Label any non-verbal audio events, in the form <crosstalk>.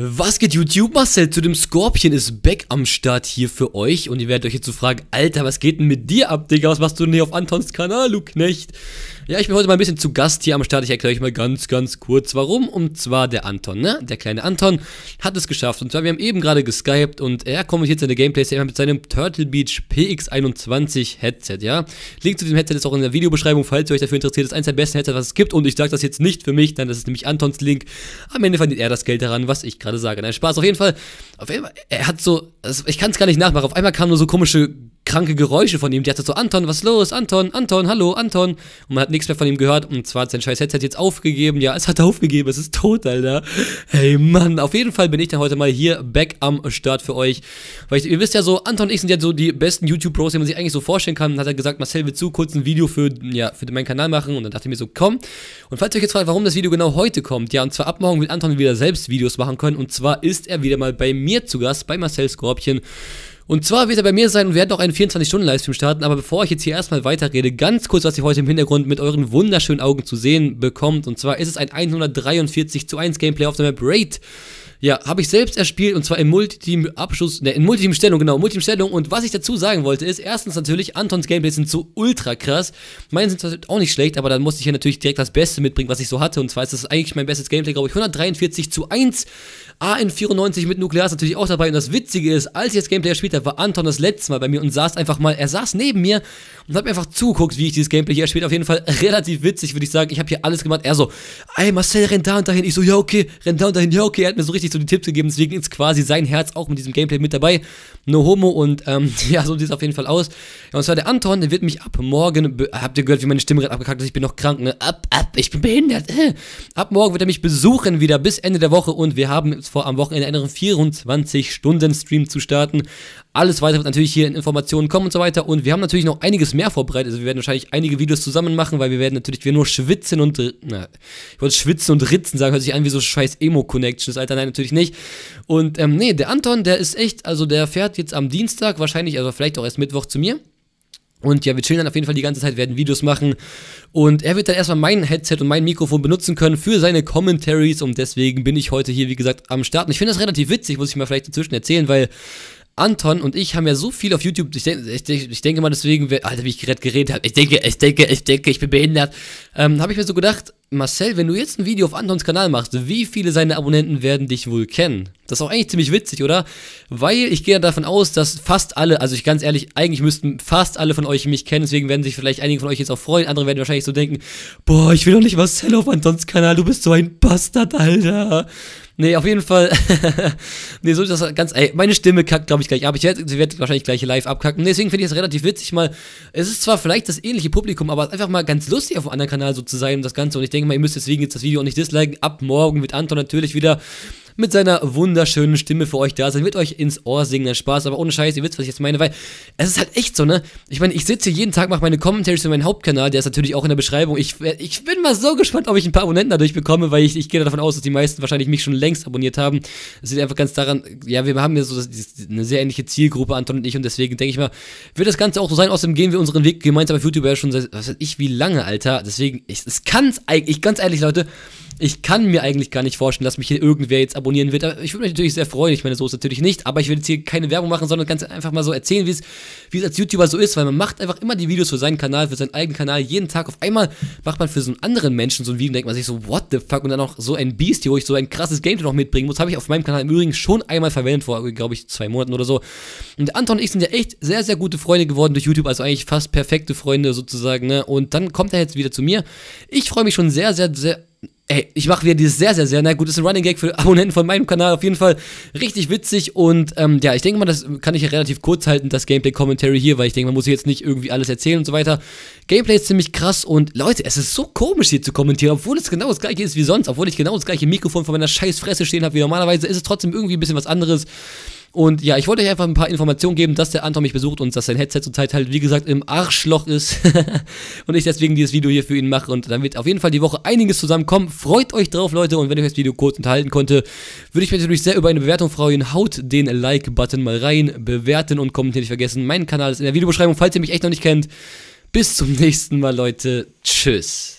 Was geht YouTube? Marcel zu dem Scorpion ist back am Start hier für euch und ihr werdet euch jetzt so fragen, Alter, was geht denn mit dir ab, Digga? Was machst du denn hier auf Antons Kanal, du Knecht? Ja, ich bin heute mal ein bisschen zu Gast hier am Start. Ich erkläre euch mal ganz, ganz kurz warum. Und zwar der Anton, ne? Der kleine Anton hat es geschafft. Und zwar, wir haben eben gerade geskypt und er kommentiert seine Gameplays immer mit seinem Turtle Beach PX21 Headset, ja? Link zu diesem Headset ist auch in der Videobeschreibung, falls ihr euch dafür interessiert. Das ist eins der besten Headsets, was es gibt. Und ich sage das jetzt nicht für mich, denn das ist nämlich Antons Link. Am Ende verdient er das Geld daran, was ich gerade gerade sage. Nein, Spaß. Auf jeden Fall, auf jeden Fall er hat so, also ich kann es gar nicht nachmachen. Auf einmal kamen nur so komische, kranke Geräusche von ihm. Die hatte so, Anton, was ist los? Anton, Anton, hallo, Anton. Und man hat nichts mehr von ihm gehört. Und zwar hat sein scheiß Headset jetzt aufgegeben. Ja, es hat <laughs> aufgegeben. Es ist tot, Alter. Hey, Mann. Auf jeden Fall bin ich dann heute mal hier back am Start für euch. Weil ich, ihr wisst ja so, Anton und ich sind ja so die besten YouTube-Pros, die man sich eigentlich so vorstellen kann. Und hat er gesagt, Marcel, willst du kurz ein Video für, ja, für meinen Kanal machen? Und dann dachte ich mir so, komm. Und falls ihr euch jetzt fragt, warum das Video genau heute kommt, ja, und zwar ab morgen will Anton wieder selbst Videos machen können. Und zwar ist er wieder mal bei mir zu Gast, bei Marcel Skorpchen. Und zwar wird er bei mir sein und werden auch einen 24-Stunden-Livestream starten. Aber bevor ich jetzt hier erstmal weiterrede, ganz kurz, was ihr heute im Hintergrund mit euren wunderschönen Augen zu sehen bekommt. Und zwar ist es ein 143 zu 1 Gameplay auf der Map Raid. Ja, habe ich selbst erspielt und zwar im Multiteam-Abschuss, ne, in Multiteam-Stellung, genau, Multiteam-Stellung. Und was ich dazu sagen wollte ist, erstens natürlich, Antons Gameplays sind so ultra krass. Meine sind zwar auch nicht schlecht, aber dann musste ich hier natürlich direkt das Beste mitbringen, was ich so hatte. Und zwar ist das eigentlich mein bestes Gameplay, glaube ich, 143 zu 1. AN94 mit Nuklear ist natürlich auch dabei. Und das Witzige ist, als ich das Gameplay gespielt habe, war Anton das letzte Mal bei mir und saß einfach mal, er saß neben mir und hat mir einfach zugeguckt, wie ich dieses Gameplay hier spiele. Auf jeden Fall <laughs> relativ witzig, würde ich sagen. Ich habe hier alles gemacht. Er so, ey, Marcel, rennt da und dahin. Ich so, ja, okay, rennt da und dahin. Ja, okay. Er hat mir so richtig so die Tipps gegeben. Deswegen ist quasi sein Herz auch mit diesem Gameplay mit dabei. No homo und ähm, <laughs> ja, so sieht es auf jeden Fall aus. Ja, und zwar der Anton, der wird mich ab morgen, habt ihr gehört, wie meine Stimme gerade abgekackt ist? Ich bin noch krank, ne? Ab, ab, ich bin behindert. Äh. Ab morgen wird er mich besuchen wieder bis Ende der Woche und wir haben vor am Wochenende eine 24-Stunden-Stream zu starten. Alles weitere wird natürlich hier in Informationen kommen und so weiter. Und wir haben natürlich noch einiges mehr vorbereitet. Also wir werden wahrscheinlich einige Videos zusammen machen, weil wir werden natürlich wir nur schwitzen und, na, ich wollte schwitzen und ritzen sagen, hört sich an wie so scheiß Emo-Connections, Alter, nein, natürlich nicht. Und, ähm, nee, der Anton, der ist echt, also der fährt jetzt am Dienstag wahrscheinlich, also vielleicht auch erst Mittwoch zu mir. Und ja, wir chillen dann auf jeden Fall die ganze Zeit, werden Videos machen. Und er wird dann erstmal mein Headset und mein Mikrofon benutzen können für seine Commentaries. Und deswegen bin ich heute hier, wie gesagt, am Start. Und ich finde das relativ witzig, muss ich mal vielleicht dazwischen erzählen, weil Anton und ich haben ja so viel auf YouTube. Ich, denk, ich, ich denke mal, deswegen, Alter, wie ich gerade geredet habe. Ich denke, ich denke, ich denke, ich bin behindert. Ähm, habe ich mir so gedacht, Marcel, wenn du jetzt ein Video auf Antons Kanal machst, wie viele seiner Abonnenten werden dich wohl kennen? Das ist auch eigentlich ziemlich witzig, oder? Weil ich gehe davon aus, dass fast alle, also ich ganz ehrlich, eigentlich müssten fast alle von euch mich kennen, deswegen werden sich vielleicht einige von euch jetzt auch freuen, andere werden wahrscheinlich so denken, boah, ich will doch nicht Marcel auf Antons Kanal, du bist so ein Bastard, Alter. Nee, auf jeden Fall. <laughs> nee, so ist das ganz. Ey, meine Stimme kackt, glaube ich, gleich ab. Ich werde werd wahrscheinlich gleich live abkacken. Deswegen finde ich es relativ witzig mal. Es ist zwar vielleicht das ähnliche Publikum, aber einfach mal ganz lustig auf einem anderen Kanal so zu sein und das Ganze. Und ich denke mal, ihr müsst deswegen jetzt das Video auch nicht disliken. Ab morgen wird Anton natürlich wieder mit seiner wunderschönen Stimme für euch da sein, wird euch ins Ohr singen, der Spaß, aber ohne Scheiß, ihr wisst, was ich jetzt meine, weil es ist halt echt so, ne? Ich meine, ich sitze jeden Tag, mache meine Commentaries für meinen Hauptkanal, der ist natürlich auch in der Beschreibung. Ich, ich bin mal so gespannt, ob ich ein paar Abonnenten dadurch bekomme, weil ich, ich gehe davon aus, dass die meisten wahrscheinlich mich schon längst abonniert haben. Das liegt einfach ganz daran, ja, wir haben ja so eine sehr ähnliche Zielgruppe, Anton und ich, und deswegen denke ich mal, wird das Ganze auch so sein. Außerdem gehen wir unseren Weg gemeinsam auf YouTube ja schon seit, was weiß ich, wie lange, Alter. Deswegen, es kann es eigentlich, ganz ehrlich, Leute, ich kann mir eigentlich gar nicht vorstellen, dass mich hier irgendwer jetzt abonnieren wird. Ich würde mich natürlich sehr freuen. Ich meine, so ist natürlich nicht. Aber ich will jetzt hier keine Werbung machen, sondern ganz einfach mal so erzählen, wie es, wie es als YouTuber so ist. Weil man macht einfach immer die Videos für seinen Kanal, für seinen eigenen Kanal. Jeden Tag auf einmal macht man für so einen anderen Menschen so ein Video und denkt man sich so, what the fuck? Und dann auch so ein Beast hier, wo ich so ein krasses Gameplay noch mitbringen muss. Habe ich auf meinem Kanal im Übrigen schon einmal verwendet, vor, glaube ich, zwei Monaten oder so. Und Anton und ich sind ja echt sehr, sehr gute Freunde geworden durch YouTube. Also eigentlich fast perfekte Freunde sozusagen. Ne? Und dann kommt er jetzt wieder zu mir. Ich freue mich schon sehr, sehr, sehr Ey, ich mache wieder dieses sehr, sehr, sehr, na gut, ist ein Running Gag für <laughs> Abonnenten von meinem Kanal, auf jeden Fall richtig witzig und ähm, ja, ich denke mal, das kann ich ja relativ kurz halten, das Gameplay-Commentary hier, weil ich denke, man muss jetzt nicht irgendwie alles erzählen und so weiter. Gameplay ist ziemlich krass und Leute, es ist so komisch hier zu kommentieren, obwohl es genau das gleiche ist wie sonst, obwohl ich genau das gleiche Mikrofon vor meiner scheiß Fresse stehen habe wie normalerweise, ist es trotzdem irgendwie ein bisschen was anderes. Und ja, ich wollte euch einfach ein paar Informationen geben, dass der Anton mich besucht und dass sein Headset zurzeit halt, wie gesagt, im Arschloch ist. <laughs> und ich deswegen dieses Video hier für ihn mache. Und dann wird auf jeden Fall die Woche einiges zusammenkommen. Freut euch drauf, Leute. Und wenn euch das Video kurz unterhalten konnte, würde ich mich natürlich sehr über eine Bewertung freuen. Haut den Like-Button mal rein, bewerten und kommentieren nicht vergessen. Mein Kanal ist in der Videobeschreibung, falls ihr mich echt noch nicht kennt. Bis zum nächsten Mal, Leute. Tschüss.